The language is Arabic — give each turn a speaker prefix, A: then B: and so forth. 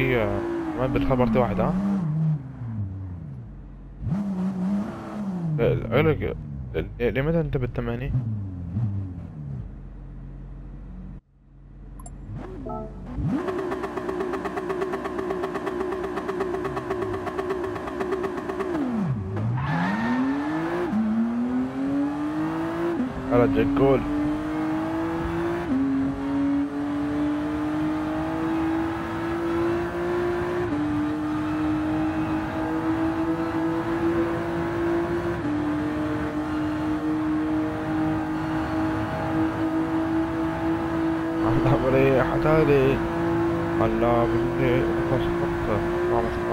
A: دقيقة. ما بالخبرتي واحدة ها؟ لك لمتى أنت بالثمانية؟ على جول مريح تالي الله بالليل خلاص ما مسك